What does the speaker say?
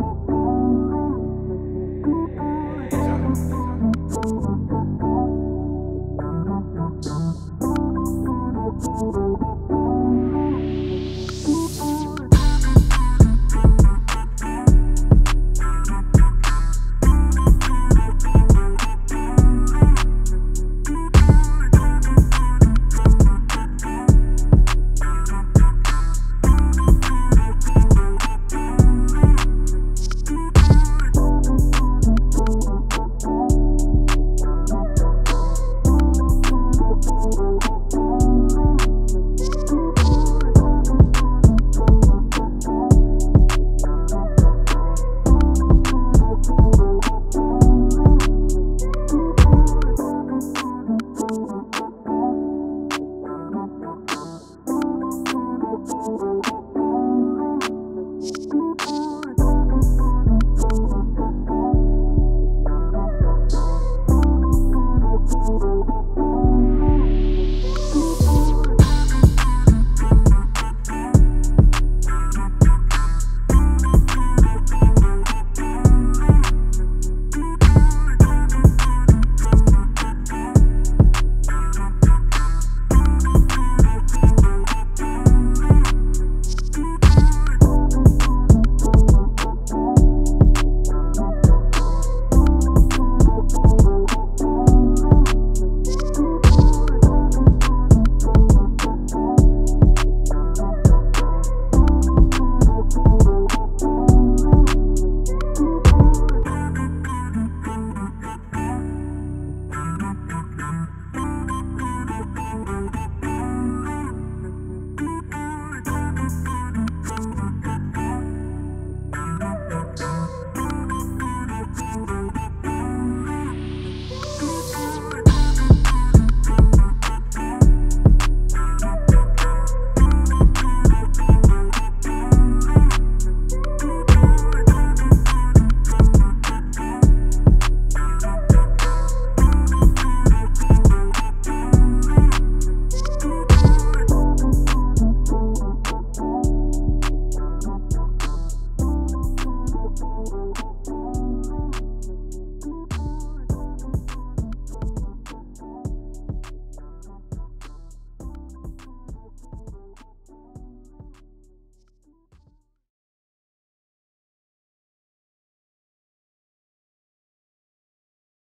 you.